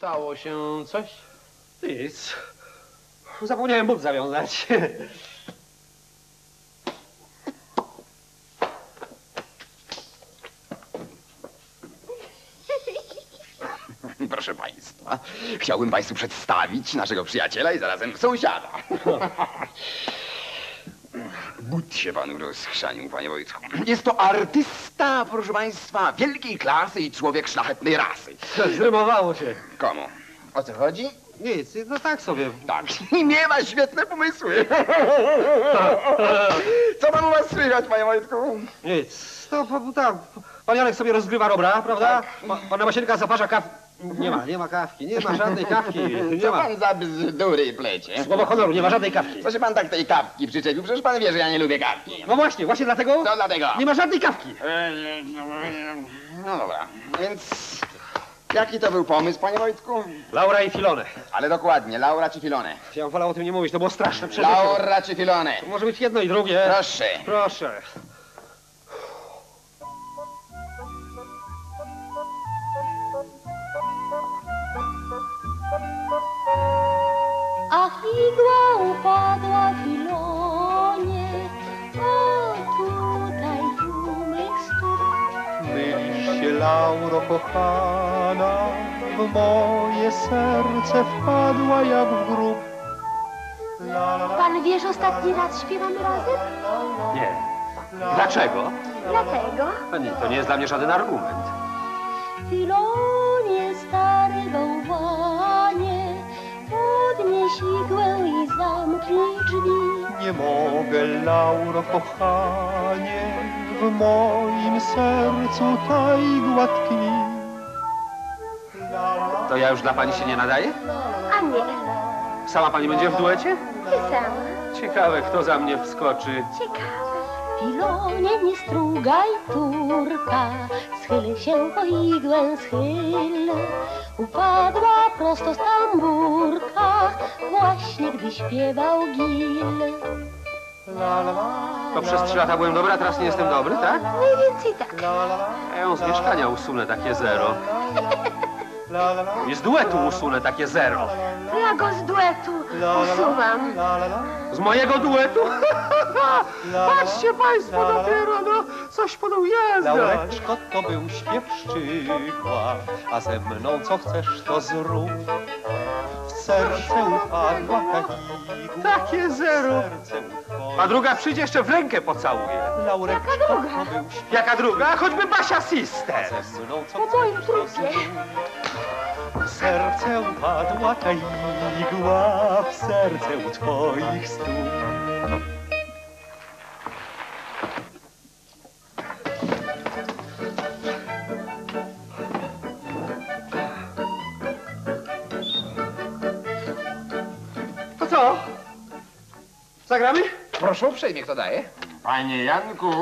Stało się coś? Nic. Zapomniałem but zawiązać. Proszę państwa, chciałbym państwu przedstawić naszego przyjaciela i zarazem sąsiada. But się panu rozchrzanił, panie Wojtku. Jest to artysta, proszę państwa, wielkiej klasy i człowiek szlachetnej rasy. Zrymowało się. Komu? O co chodzi? Nic, no tak sobie. Tak, i miewa świetne pomysły. Co pan u was słychać, panie Wojtku? Nic. No, po, tam, pan Janek sobie rozgrywa robra, prawda? Pa, pana Masienka zaparza kaw... Nie ma, nie ma kawki, nie ma żadnej kawki, nie Co ma. pan za bzdury plecie? Słowo honoru, nie ma żadnej kawki. Co się pan tak tej kawki przyczepił? Przecież pan wie, że ja nie lubię kawki. No właśnie, właśnie dlatego Co dlatego? nie ma żadnej kawki. No dobra, więc jaki to był pomysł, panie Wojtku? Laura i Filone. Ale dokładnie, Laura czy Filone? Ja bym wolał o tym nie mówić, to było straszne przeżycie. Laura czy Filone? Może być jedno i drugie. Proszę. Proszę. Lauro kochana, w moje serce wpadła jak w grób. Pan wiesz, ostatni raz śpiewamy razem? Nie. Dlaczego? Dlatego. Nie, to nie jest dla mnie żaden argument. W Ilonie, stary bałwanie, podnieś igłę i zamknij drzwi. Nie mogę, Lauro kochanie, w moim sercu ta igła tkwi. To ja już dla pani się nie nadaję? A nie, Sama pani będzie w duecie? ty sama. Ciekawe, kto za mnie wskoczy. Ciekawe. W Ilonie nie strugaj turka, schyl się po igłę, schyl. Upadła prosto z tamburka, właśnie gdy śpiewał Gil. To przez trzy lata byłem dobry, a teraz nie jestem dobry, tak? Mniej więcej tak. Ja ją z mieszkania usunę takie zero. I z duetu usunę takie zero. Ja go z duetu usuwam. Z mojego duetu? La, la, Patrzcie państwo dopiero, no coś podał jazda. Laureczko, to był śpiew szczygła, a ze mną co chcesz, to zrób. W serce upadła Takie zero. A druga przyjdzie jeszcze w rękę pocałuje. Jaka druga? był Jaka druga? Choćby Basia Sister. ze mną co Po moim trupie. serce upadła ta igła, w serce u twoich stóp. To co? Zagramy? Proszę uprzejmie, kto daje? Panie Janku,